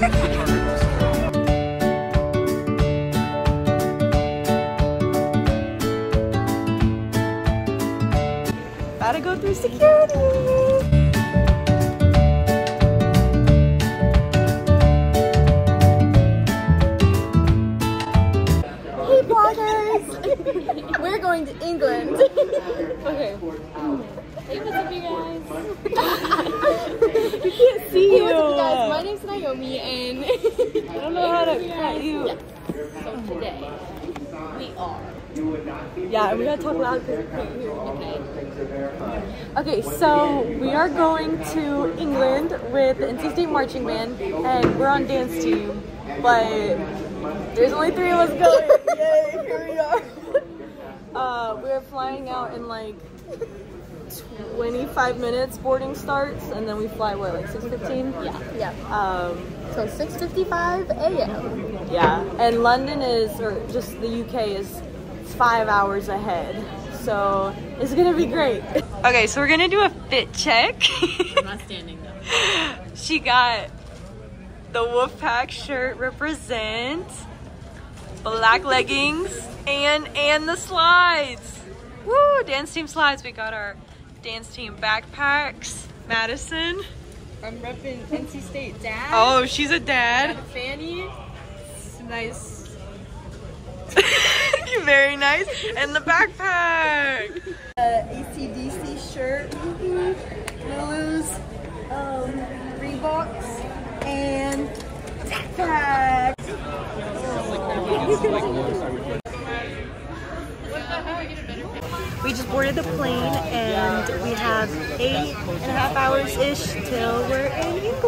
Gotta go through security. We're going to England. okay. Hey, what's up, you guys? You can't see Hey, you. what's up, you guys? My name's Naomi, and I don't know how to cut you. so today we are. Yeah, we gotta talk loud because we can't hear. Okay. Okay, so we are going to England with the NC State Marching Band, and we're on dance team, but there's only three of us going. Yay, here we are. Uh, we're flying out in like 25 minutes. Boarding starts, and then we fly what, like 6:15? Yeah. Yeah. Um, So 6:55 a.m. yeah, and London is, or just the UK is five hours ahead. So it's gonna be great. Okay, so we're gonna do a fit check. I'm not standing though. she got the Wolfpack shirt represent, black leggings, and and the slides. Woo! Dance team slides. We got our dance team backpacks. Madison. I'm repping NC State dad. Oh, she's a dad. Fanny. Nice. Very nice. And the backpack. ACDC shirt, Lulu's, um, Reeboks, and backpack. We just boarded the plane and we have eight and a half hours ish till we're in England.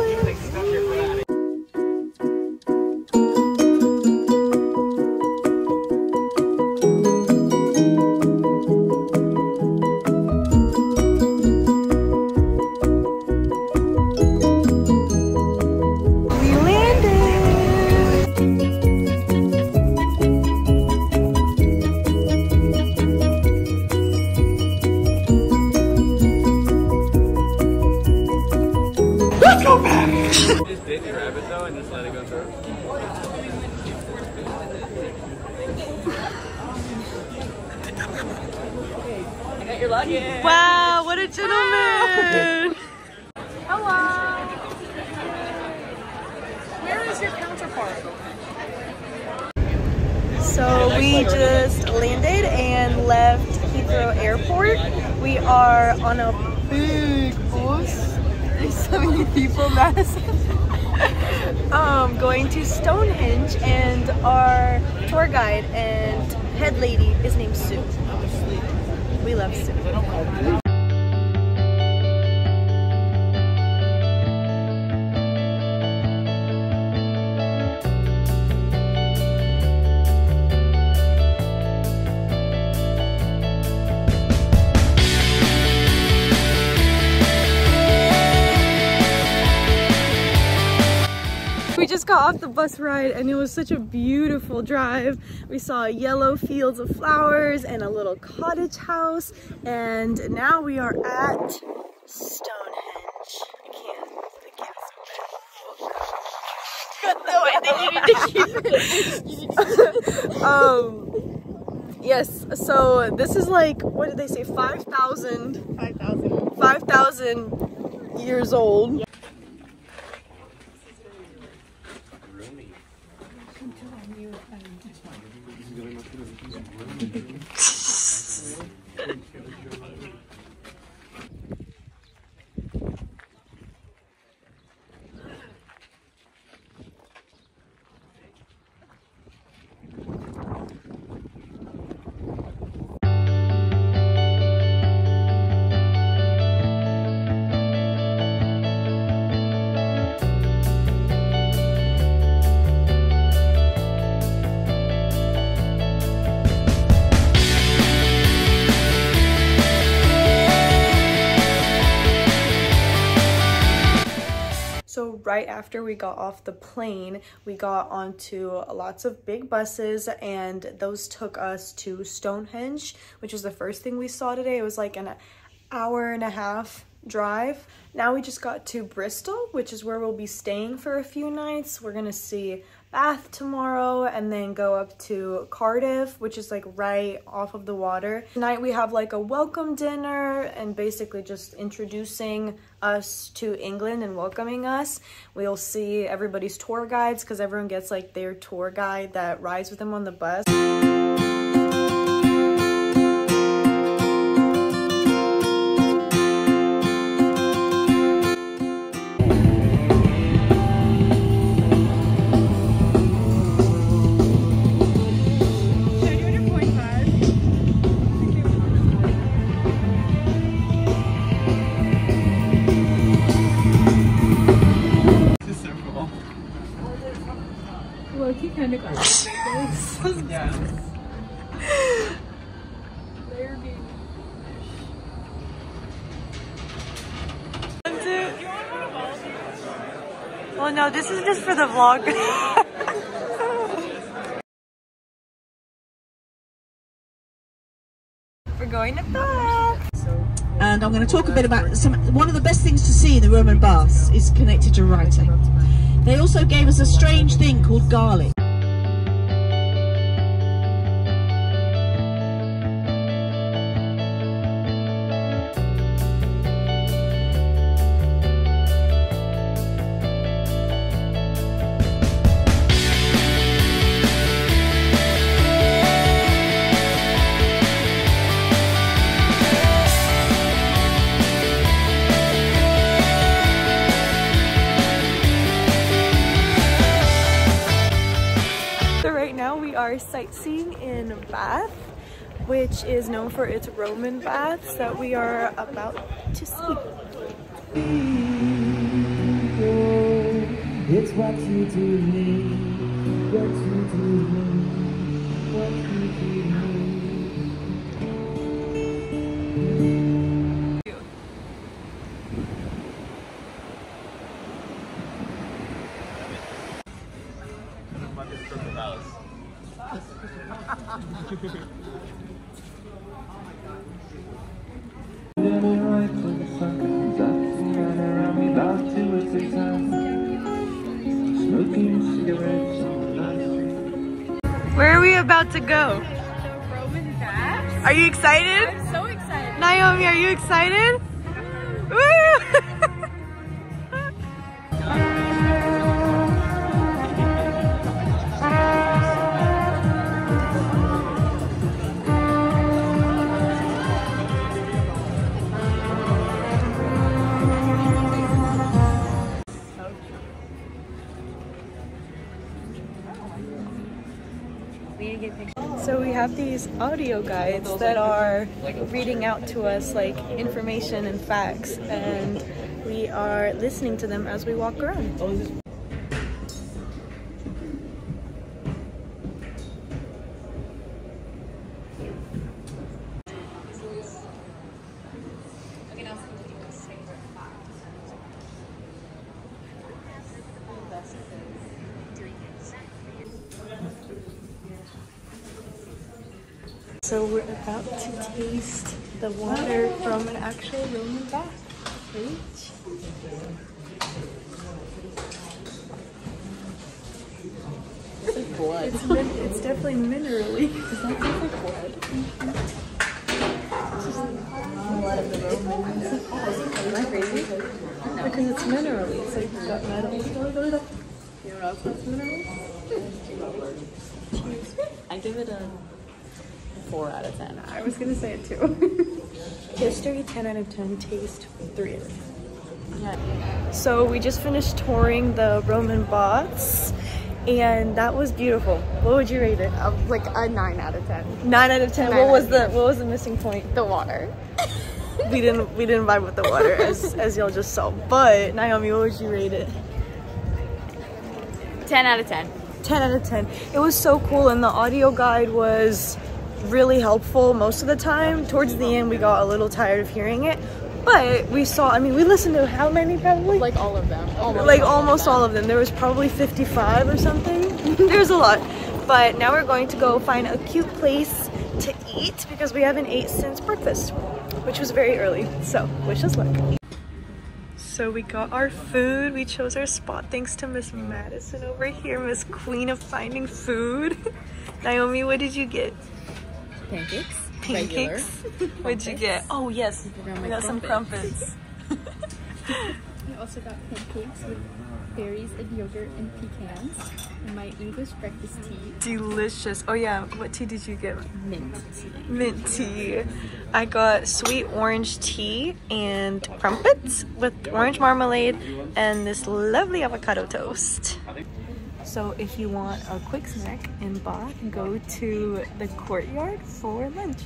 So we just landed and left Heathrow Airport. We are on a big bus. There's so many people, Madison. um, going to Stonehenge, and our tour guide and head lady is named Sue. We love Sue. Got off the bus ride and it was such a beautiful drive. We saw yellow fields of flowers and a little cottage house and now we are at Stonehenge. I can't, I can't. No, I think you need to keep it. um, yes, so this is like, what did they say, 5,000 5,000. 5,000 years old. So right after we got off the plane, we got onto lots of big buses and those took us to Stonehenge, which was the first thing we saw today. It was like an hour and a half drive. Now we just got to Bristol, which is where we'll be staying for a few nights. We're gonna see Bath tomorrow and then go up to Cardiff, which is like right off of the water. Tonight we have like a welcome dinner and basically just introducing us to England and welcoming us. We'll see everybody's tour guides because everyone gets like their tour guide that rides with them on the bus. This is just for the vlog. We're going to Bath. and I'm going to talk a bit about some. One of the best things to see in the Roman baths is connected to writing. They also gave us a strange thing called garlic. Sightseeing in Bath, which is known for its Roman baths that we are about to see. It's what you do to me, what you do to me, what you do to me. Where are we about to go? The Roman baths. Are you excited? I'm so excited. Naomi, are you excited? So we have these audio guides that are reading out to us like information and facts and we are listening to them as we walk around. So we're about to taste the water from an actual Roman bath. Right? It's blood. It's, it's definitely minerally. Does that like blood? Am I crazy? Because it's minerally. It's like it's got metal. You know what else has minerals? I give it a four out of ten. I was gonna say it too. History 10 out of 10, taste 3 out of 10. Yeah. So we just finished touring the Roman baths and that was beautiful. What would you rate it? Uh, like a nine out of ten. 9 out of 10. Nine What was of the what was the missing point? The water. We didn't we didn't vibe with the water as as y'all just saw. But Naomi, what would you rate it? Ten out of ten. 10 out of 10. It was so cool and the audio guide was really helpful most of the time. Towards the end we got a little tired of hearing it. But we saw I mean we listened to how many probably? Like all of them. Almost like all of almost them. all of them. There was probably 55 or something. There's a lot. But now we're going to go find a cute place to eat because we haven't ate since breakfast, which was very early. So wish us luck. So we got our food. We chose our spot thanks to Miss Madison over here, Miss Queen of Finding Food. Naomi, what did you get? Pancakes. Pancakes. What'd you get? Oh yes, we got some crumpets. I also got pancakes with berries and yogurt and pecans. And my English breakfast tea, Delicious. Oh yeah, what tea did you get? mint tea. Mint tea. I got sweet orange tea and crumpets with orange marmalade and this lovely avocado toast. So if you want a quick snack in Bath, go to the courtyard for lunch.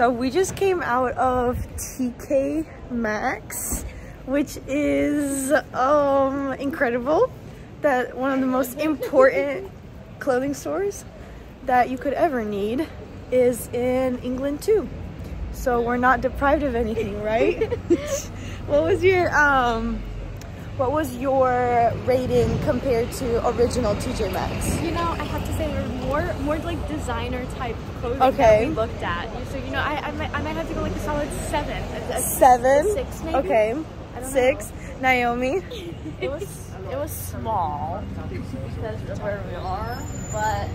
So we just came out of TK Maxx, which is um incredible. That one of the most important clothing stores that you could ever need is in England too. So we're not deprived of anything, right? what was your um what was your rating compared to original TJ Maxx? You know, I have to say we're more more like designer type clothing Okay. that we looked at. So you know, I, I might I might have to go like a solid seven. A- a Seven. Six maybe. Okay. I don't Six. Naomi. It was it was small because of where we are, but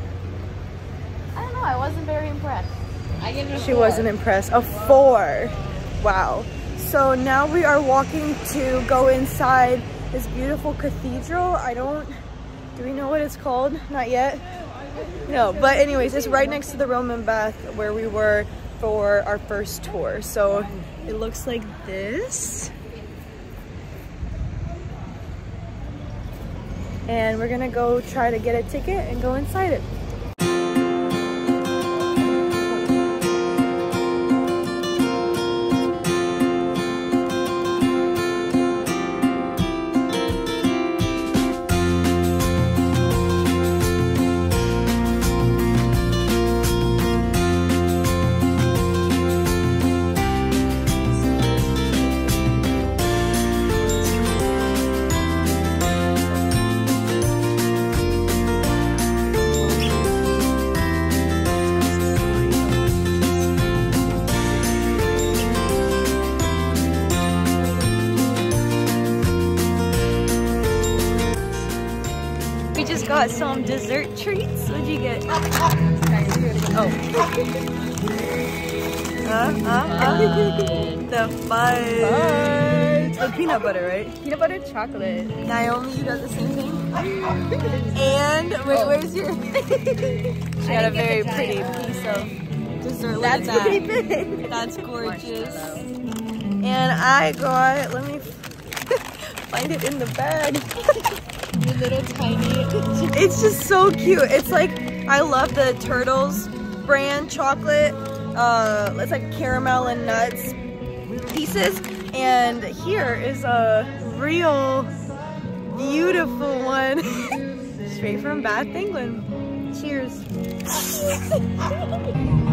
I don't know. I wasn't very impressed. I give it a She four. wasn't impressed. A four. Wow. So now we are walking to go inside this beautiful cathedral. I don't, do we know what it's called? Not yet. No, but anyways, it's right next to the Roman bath where we were for our first tour. So it looks like this. And we're gonna go try to get a ticket and go inside it. Dessert treats. What'd you get? Oh. Uh, uh, uh. The fudge. The peanut butter, right? Peanut butter chocolate. Naomi, you got the same thing? And, wait, where's your... she had a very pretty piece of dessert. Look at That's that. pretty big. That's gorgeous. And I got, let me find it in the bag. Little tiny. It's just so cute. It's like I love the Turtles brand chocolate. Uh, it's like caramel and nuts pieces. And here is a real beautiful one, straight from Bath, England. Cheers.